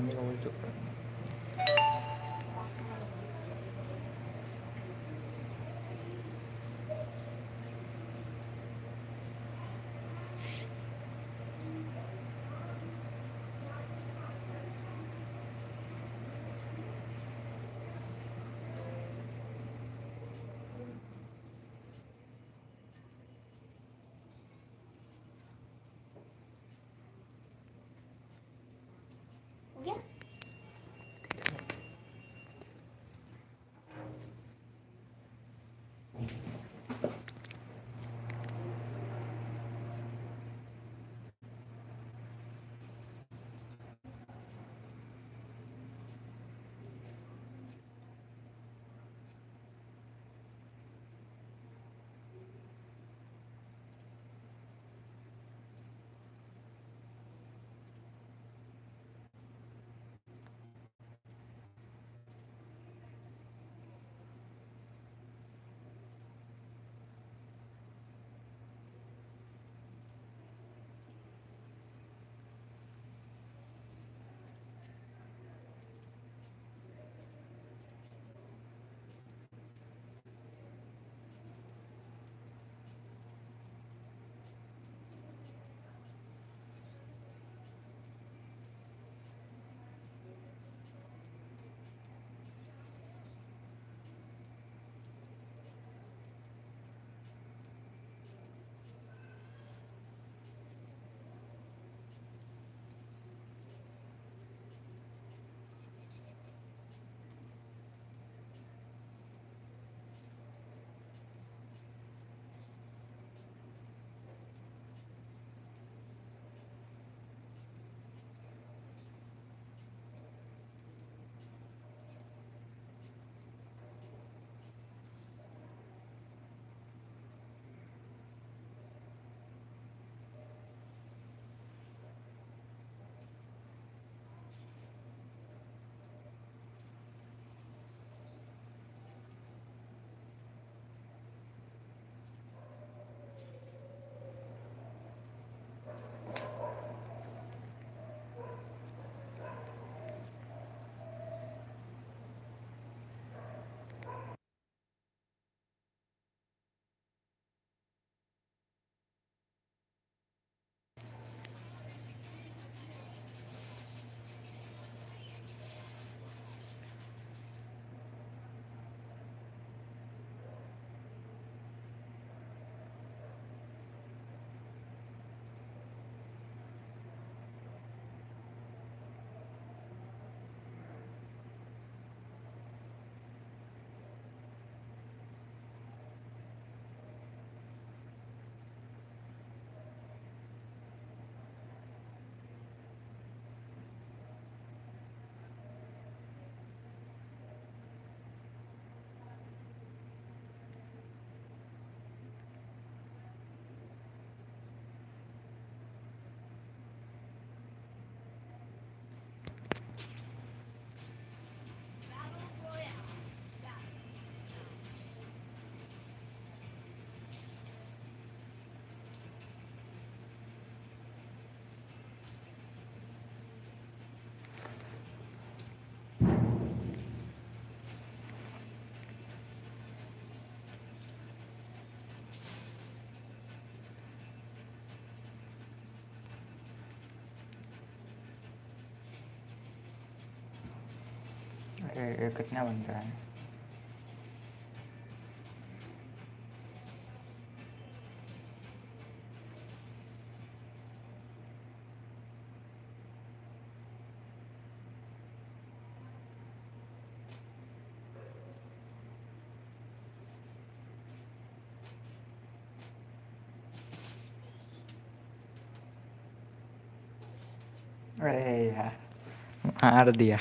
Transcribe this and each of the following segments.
amigo, mucho. अरे ये कितना बनता है अरे यार मार दिया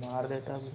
मार देता अभी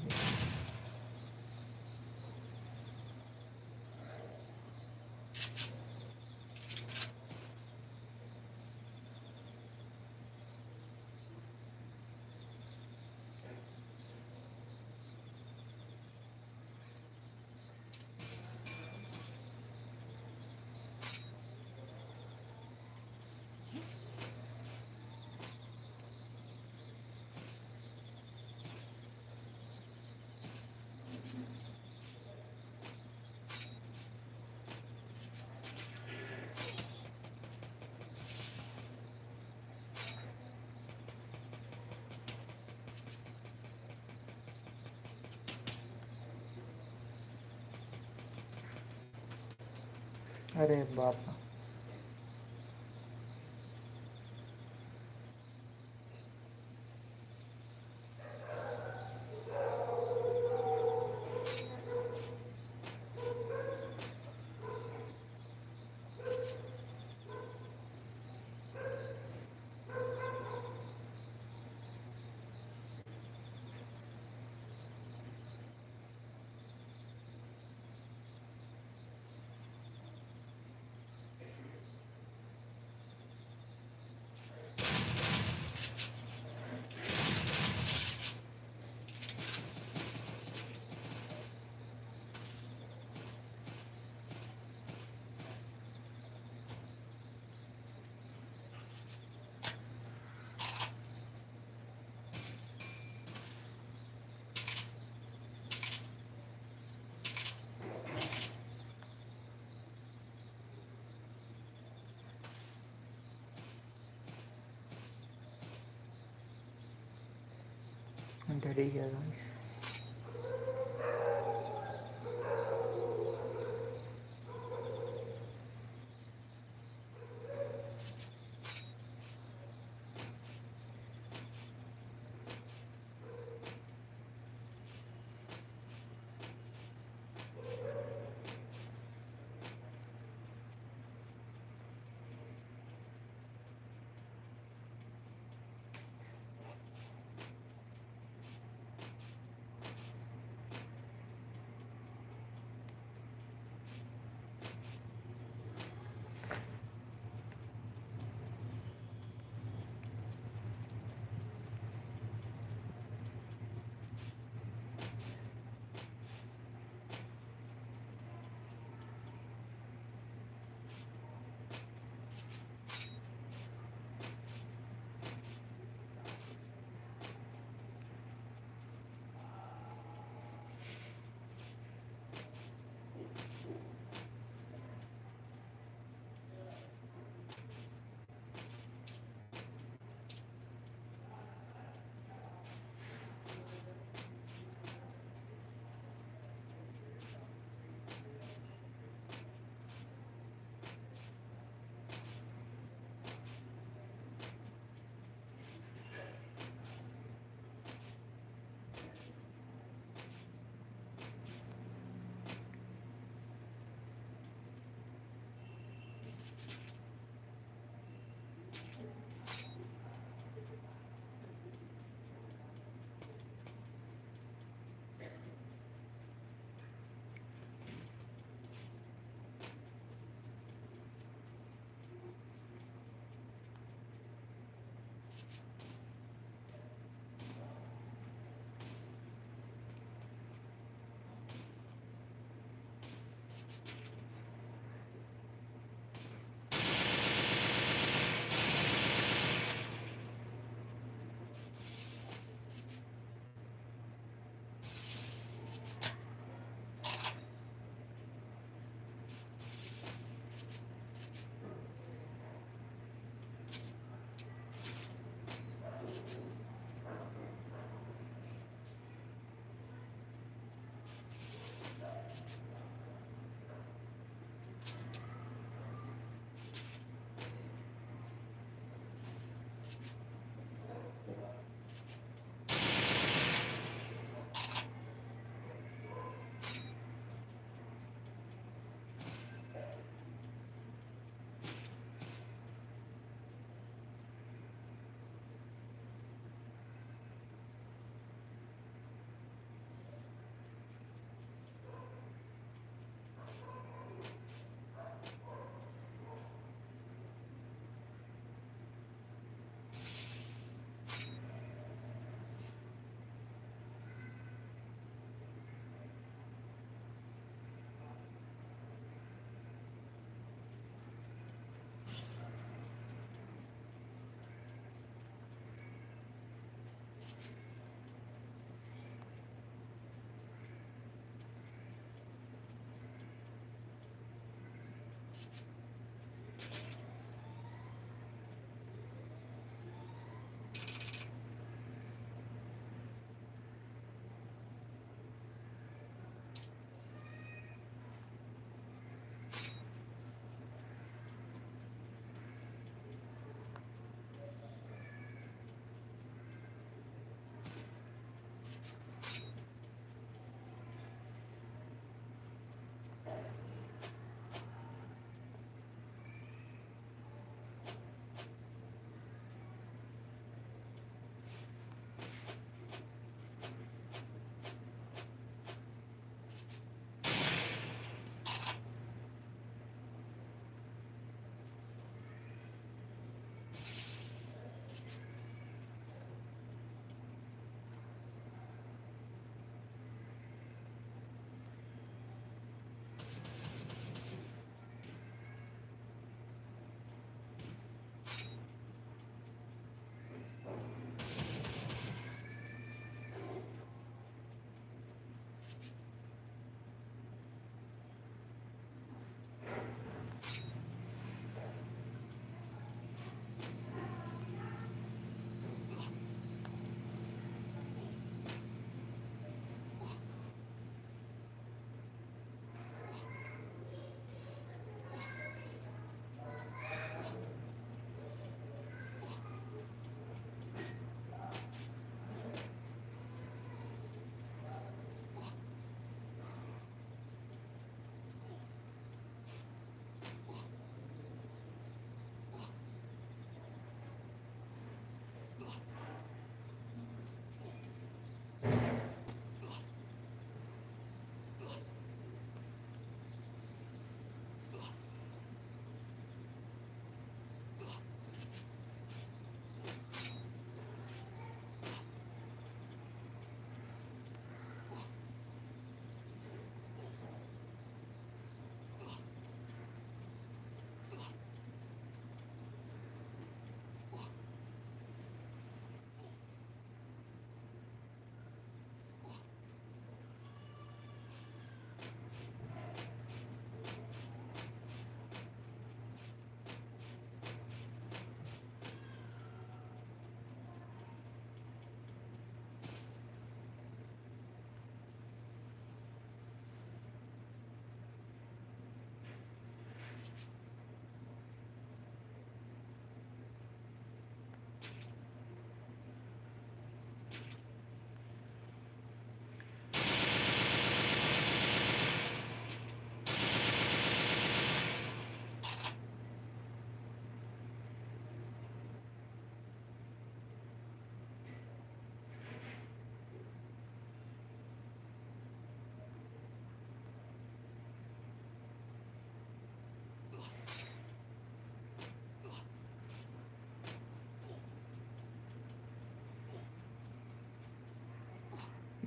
अरे बाप under nice. guys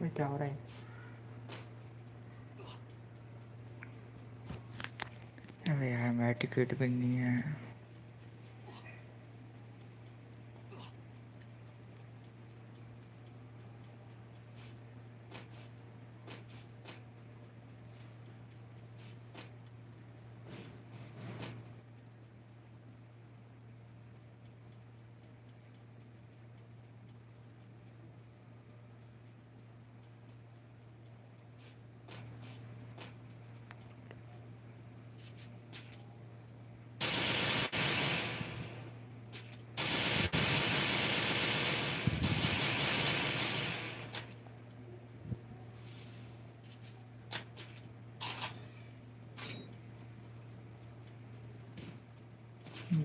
ये क्या हो रहा है अरे यार मेरा टिकट भी नहीं है।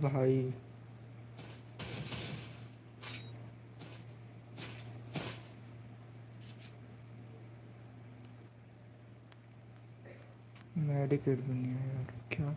भाई। मेडिकेट भी नहीं है यार क्या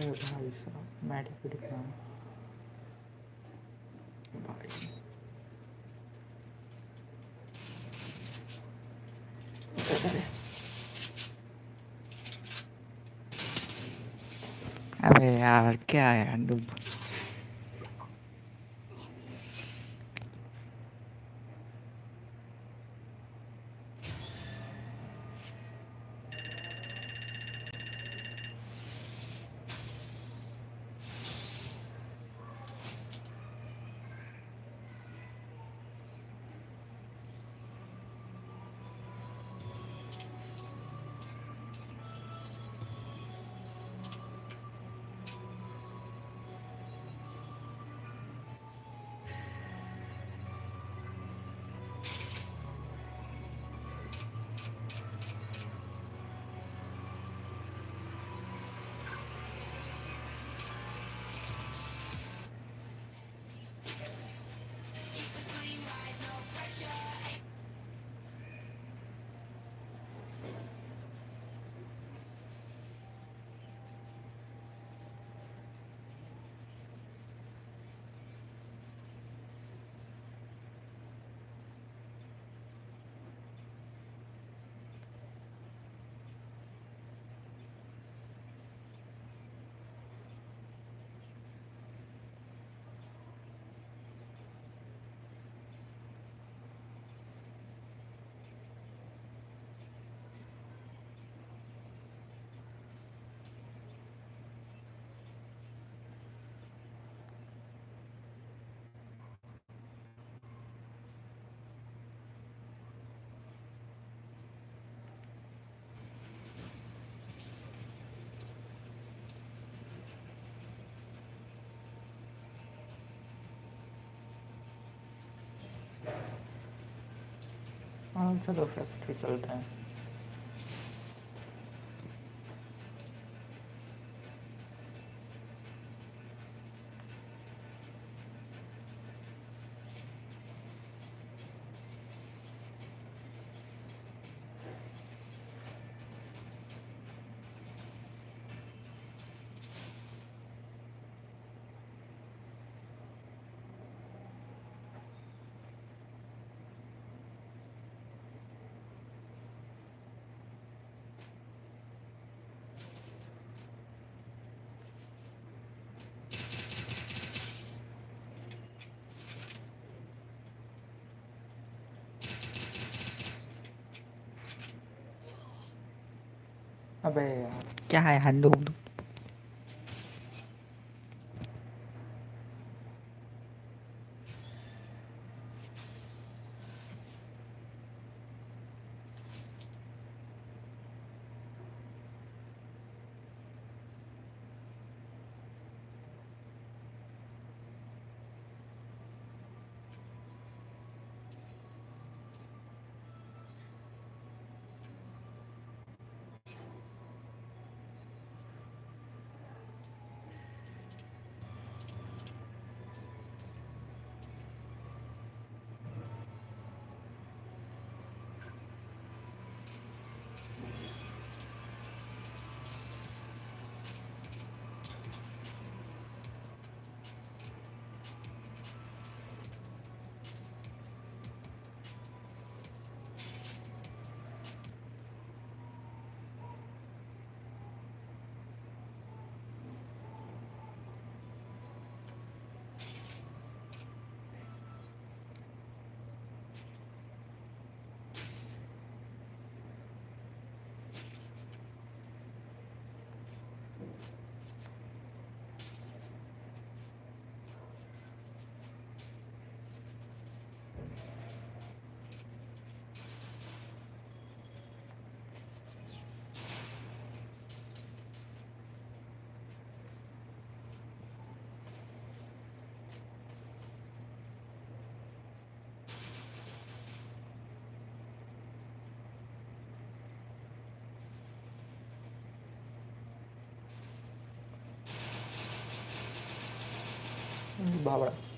ए भाई साहब मेडिकेट कहाँ भाई अबे यार क्या है डूब। चलो फैक्ट्री चलते हैं क्या है यार डूब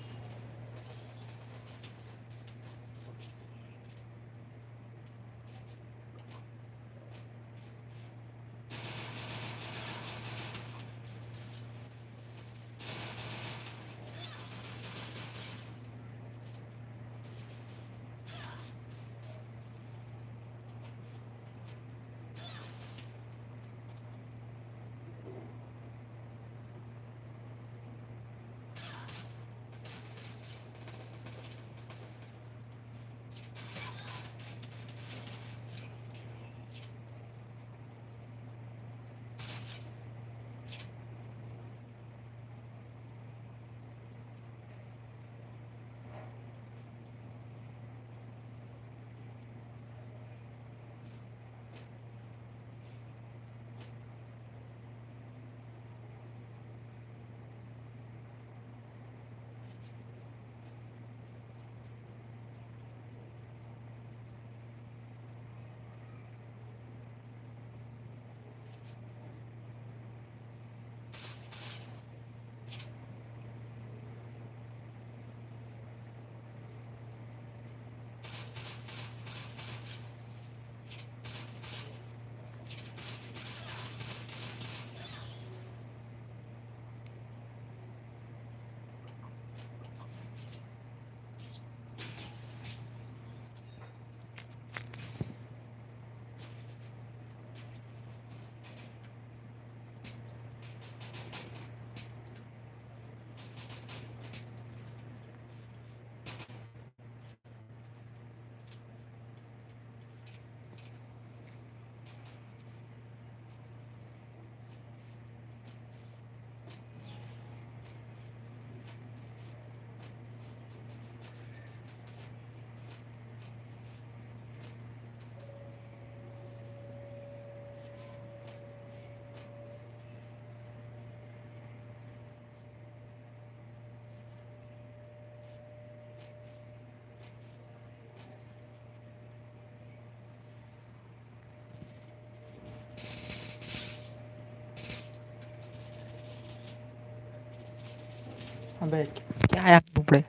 अबे क्या आया बुबड़े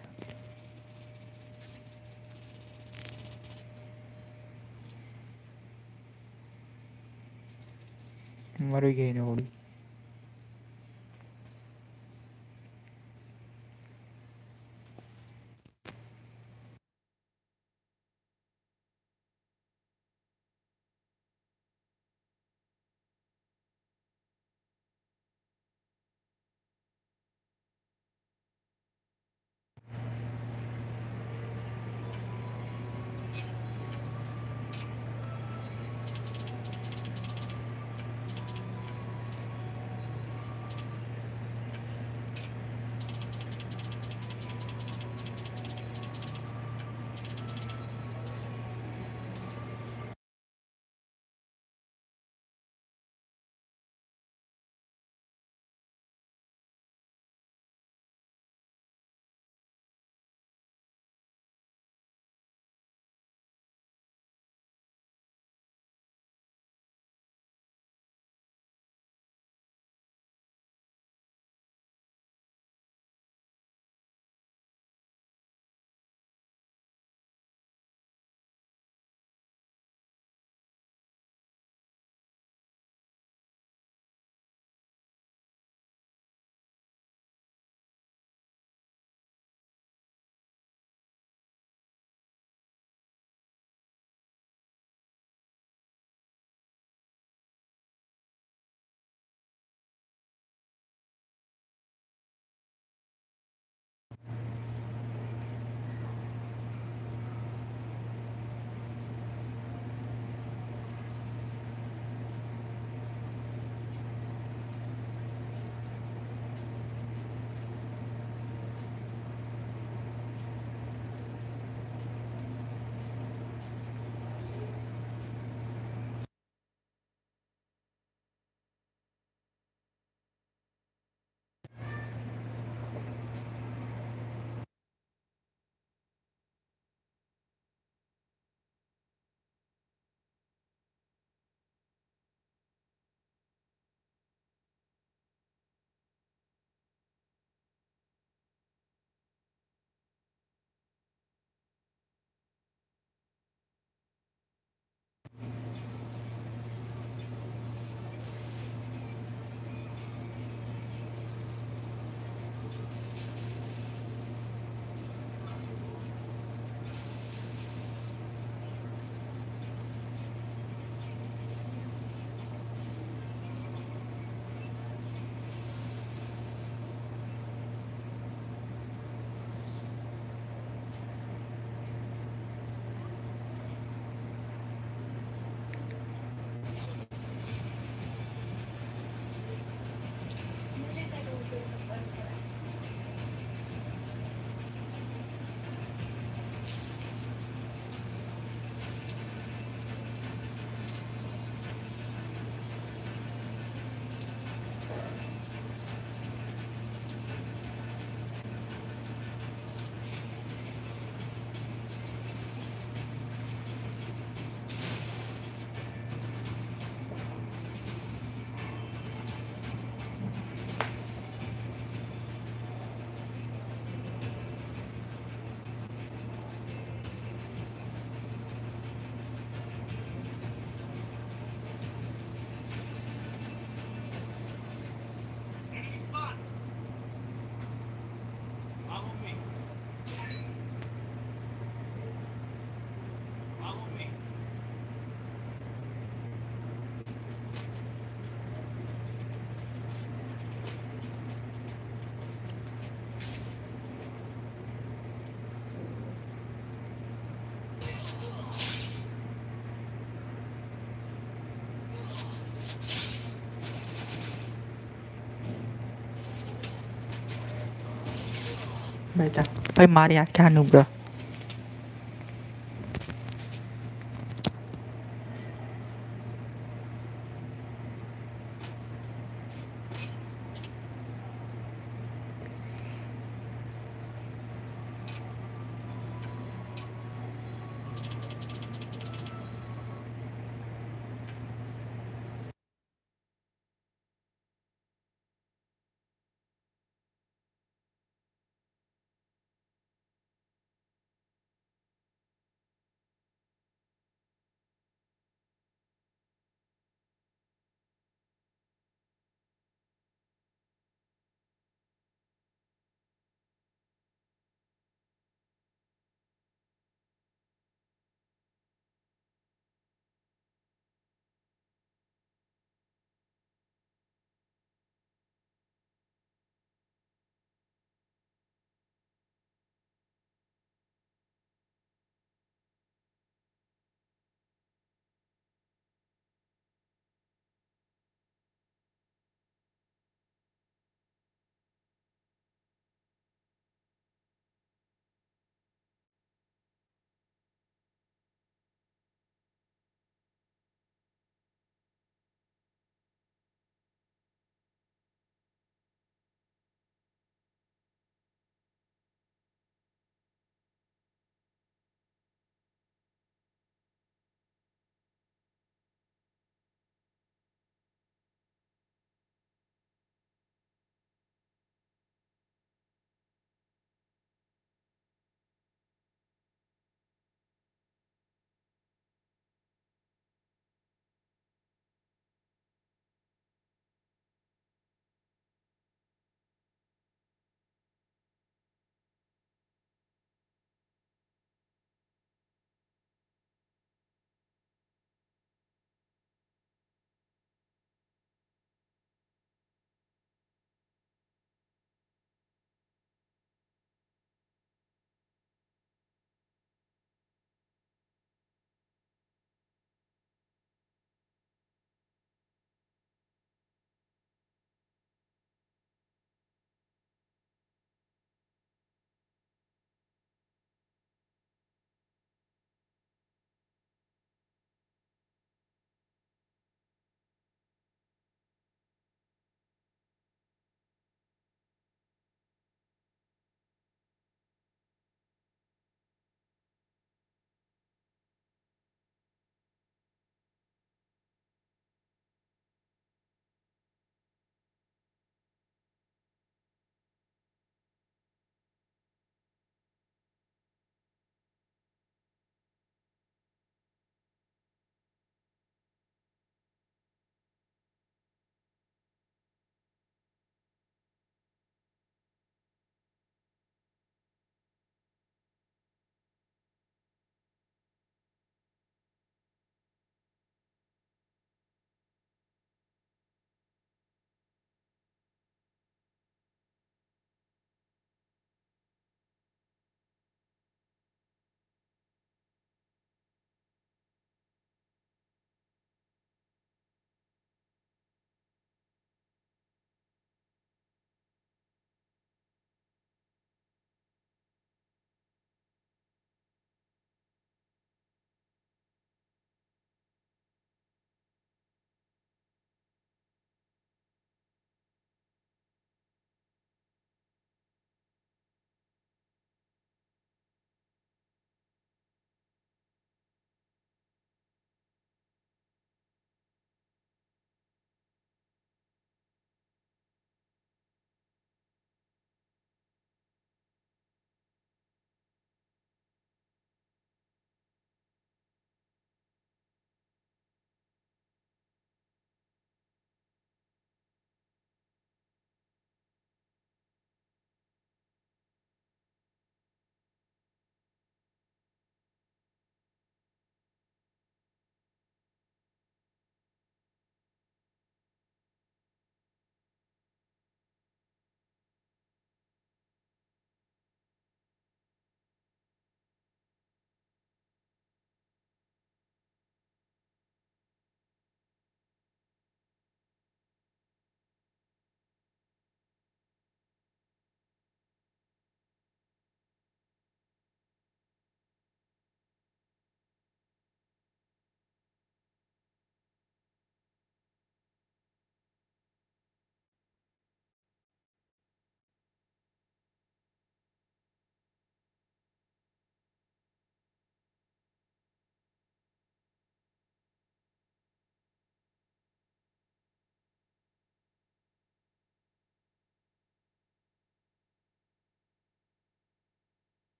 मर गई ने उड़ी भाई मार यार क्या नूब